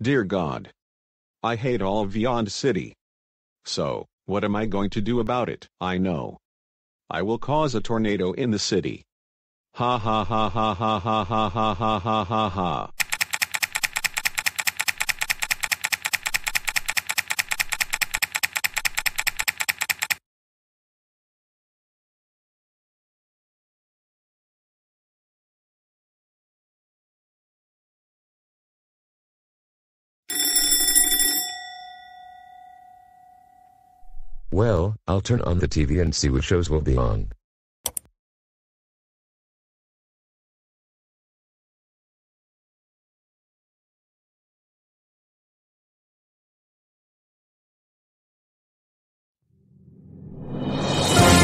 Dear God. I hate all Vyond City. So, what am I going to do about it? I know. I will cause a tornado in the city. Ha ha ha ha ha ha ha ha ha ha ha ha. Well, I'll turn on the TV and see what shows will be on.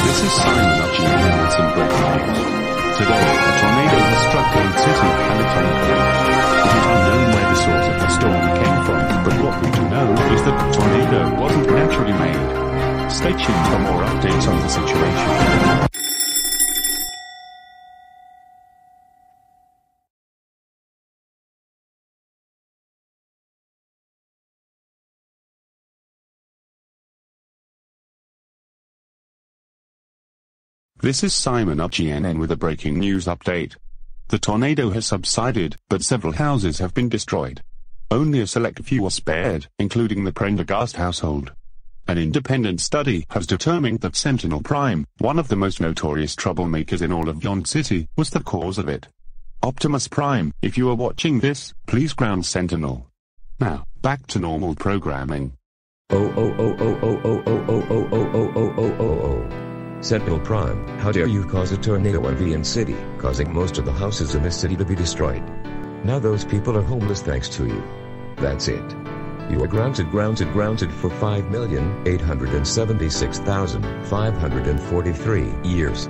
This is Simon Upchie with some breaking news. Today, a tornado has struck Lone City, California. It is unknown where the source of the storm came from, but what we do know is that the tornado wasn't naturally made. Stay tuned for more updates on the situation. This is Simon of GNN with a breaking news update. The tornado has subsided, but several houses have been destroyed. Only a select few are spared, including the Prendergast household. An independent study has determined that Sentinel Prime, one of the most notorious troublemakers in all of Vyond City, was the cause of it. Optimus Prime, if you are watching this, please ground Sentinel. Now, back to normal programming. Oh oh oh oh oh oh oh oh oh oh oh oh oh oh oh. Sentinel Prime, how dare you cause a tornado in Vyond City, causing most of the houses in this city to be destroyed. Now those people are homeless thanks to you. That's it. You are grounded grounded grounded for 5,876,543 years.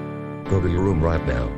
Go to your room right now.